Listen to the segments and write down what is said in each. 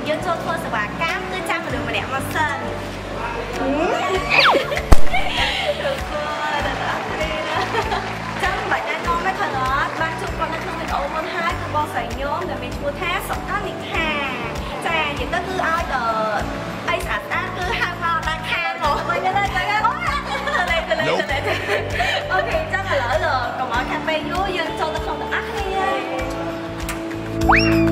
មុននឹងយើងចូលធ្វើសេវាកម្មគឺចាំមនុស្សម្នាក់មកសិនលោកគួរដល់អត់ទេចាំបាច់ណែនាំទេខលអត់បានជួបគាត់នៅក្នុងវីដេអូមុនហើយគឺបងស្រីញោមដែលមានឈ្មោះថាសុកានិខាចានិយាយទៅគឺឲ្យដល់អីស្អាតស្អាតគឺហៅមកដល់ខាងមកមិនទេចាអូទៅលេទៅលេទៅលេអូខេចាំឥឡូវកុំឲ្យខាត់ពេកយូរយើងចូលទៅក្នុងទាំងអស់គ្នាជួយ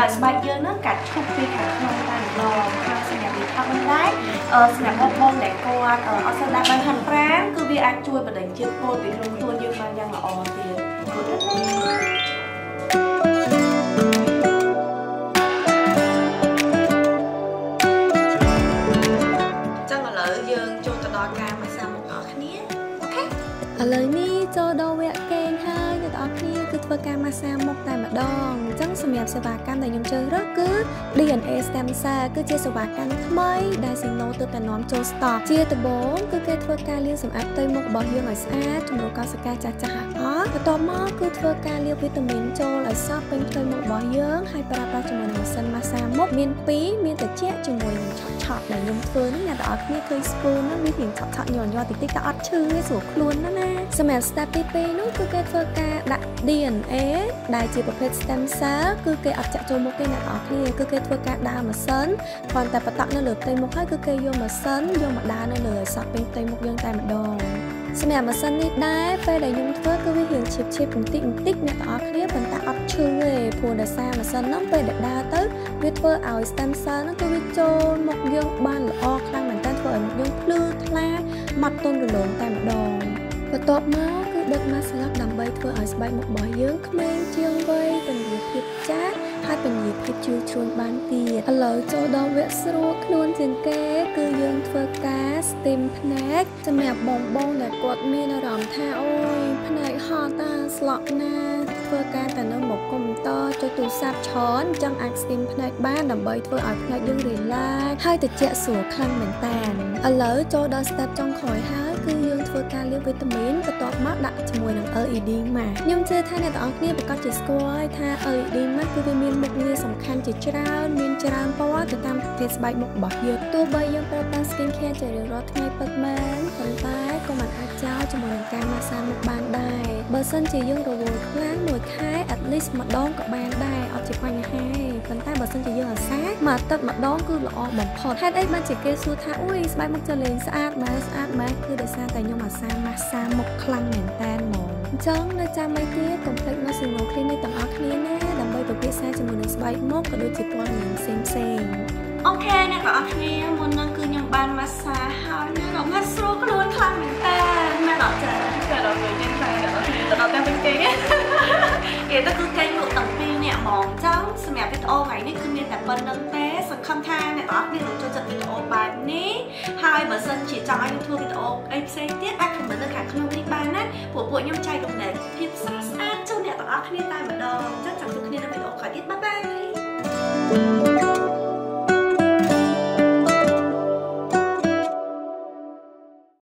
ឲ្យស្បែកយើងនឹងកាត់ឈប់ពីខាងក្នុងតែម្ដងហើយសម្រាប់ detox នេះដែរសម្រាប់បងបងដែលគាត់អត់សូវដែរបានហាន់ប្រាំគឺវាអាចជួយបណ្ដេញជាតិពុលពីក្នុងខ្លួនយើងបានយ៉ាងល្អទៀតគាត់ណាចឹងឥឡូវយើងចូលទៅដល់ការម៉ាស្សាមុខដល់គ្នាអូខេឥឡូវនេះចូលដល់វគ្គគេងហើយអ្នកទាំងអស់គ្នាគឺធ្វើការម៉ាស្សាមុខតែម្ដងអញ្ចឹងសម្រាប់សេវាកម្មដែលខ្ញុំជ្រើសរើសគឺ DNA Stem Cell គឺជាសេវាកម្មថ្មីដែល Sino ទើបតែនាំចូល stock ជាដំបូងគឺគេធ្វើការលាងសម្អាតផ្ទៃមុខរបស់យើងឲ្យស្អាតជំរុញកោសិកាចាស់ចាស់ឲ្យអស់បន្ទាប់មកគឺធ្វើការលាបវីតាមីនចូលឲ្យសព្វពេញផ្ទៃមុខរបស់យើងហើយប្រើប្រាស់ជាមួយនឹងម៉ាស៊ីនម៉ាស្សាមុខមាន2មានត្រជាក់ជាមួយនឹងឆក់ឆក់ដែលខ្ញុំធ្វើនេះអ្នកទាំងអស់គ្នាឃើញ spoon ហ្នឹងវារៀងឆក់ឆក់ញ័រញ័រតិចតិចតែអត់ឈឺទេស្រួលខ្លួនណាណាសម្រាប់ step ទី2នោះគឺគេធ្វើការដាក់ DNA ដែលជាប្រភេទ stem cell គឺគេអត់ចាក់ចូលមុខទេអ្នកនរគ្នាគឺគេធ្វើការដើរម៉ាស៊ីនគ្រាន់តែបតក់នៅលើផ្ទៃមុខហើយគឺគេយកម៉ាស៊ីនយកមកដើរនៅលើឲ្យសក់ពេញផ្ទៃមុខយើងតែម្ដងសម្រាប់ម៉ាស៊ីននេះដែរពេលដែលខ្ញុំធ្វើគឺវារៀងឈៀបឈៀបបន្តិចបន្តិចអ្នកទាំងអស់គ្នាប៉ុន្តែអត់ឈឺទេព្រោះដោយសារម៉ាស៊ីនហ្នឹងពេលដែលដើរទៅវាធ្វើឲ្យ stem cell ហ្នឹងគឺវាចូលមុខយើងបានល្អខ្លាំងមែនតើធ្វើឲ្យមុខយើងភ្លឺថ្លាម៉ត់ទន់រលោងតែម្ដងបន្ទាប់មកគឺ ដុតម៉ាស្លាប់ដើម្បីធ្វើឲ្យស្បែកមុខរបស់យើងក្មេងជាងវ័យពន្យាភាពចាស់ហើយពន្យាភាពជ្រឿជ្រួញបានទៀតឥឡូវចូលដល់វគ្គស្រួលខ្លួនជាងគេគឺយើងធ្វើការ steam ភ្នែកសម្រាប់បងបងដែលគាត់មានអារម្មណ៍ថាអូយភ្នែកហត់តាស្លក់ណាធ្វើការតែនៅមុខកុំព្យូទ័រចុចទូរស័ព្ទច្រើនអញ្ចឹងអាច steam ភ្នែកបានដើម្បីធ្វើឲ្យភ្នែកយើង relax ហើយត្រជាក់ស្រួលខ្លាំងមែនតើឥឡូវចូលដល់ step ចុងក្រោយហើយ គឺយើងធ្វើការលាបវីតាមីនបន្ទាប់មកដាក់ជាមួយនឹង LED ម៉ាស់ខ្ញុំជឿថាអ្នកទាំងអស់គ្នាប្រកាសជាស្គាល់ហើយថា LED ម៉ាស់គឺវាមានមុខងារសំខាន់ជាច្រើនមានច្រើនពណ៌ទៅតាមប្រភេទស្បែកមុខរបស់យើងទោះបីយើងប្រើប្រាស់ skin care ជារៀងរាល់ថ្ងៃពិតមែនប៉ុន្តែក៏មិនអាចចោលជាមួយនឹងការម៉ាស្សាមុខបានដែរបើសិនជាយើងរវល់ខ្លាំងមួយខែ at least ម្ដងក៏បានដែរអត់ជាបញ្ហាទេប៉ុន្តែបើសិនជាយើងអាសាមួយអាទិត្យម្ដងគឺល្អបំផុតហេតុអីបានជាគេសួរថាអុយស្បែកមុខចលេងស្អាតមែនស្អាតមែនគឺដោយសារតែខ្ញុំអាសាម៉ាស្សាមុខខ្លាំងមែនតើហ្មងអញ្ចឹងនៅចាំអីទៀតកុំភ្លេចមក Sino Clinic ទាំងអស់គ្នាណាដើម្បីពិភាក្សាជាមួយនឹងស្បែកមុខក៏ដូចជាព័ត៌មានផ្សេងផ្សេងអូខេអ្នកទាំងអស់គ្នាមុននឹងគឺខ្ញុំបានម៉ាស្សាហើយណារងាត់ស្រួលខ្លួនខ្លាំងមែនតើមែនអត់ចាក៏ដល់វិញខ្ញុំខ្លាំងដល់គ្នាទៅដល់តែវិញគេគេទៅគឺគេលក់ទាំងពីរអ្នកហ្មងអញ្ចឹងសម្រាប់វីដេអូថ្ងៃនេះគឺមានតែប៉ុណ្្នឹងទេសង្ឃឹមថាអ្នកទាំងអស់គ្នានឹងចូលចិត្តវីដេអូបែបនេះហើយបើសិនជាចង់ឲ្យខ្ញុំធ្វើវីដេអូ អីផ្សេងទៀតអាច comment នៅខាងក្នុងនេះបានណាពួកពួកខ្ញុំចែករំលែកភាពស្រស់ស្អាតជូនអ្នកទាំងអស់គ្នាតាម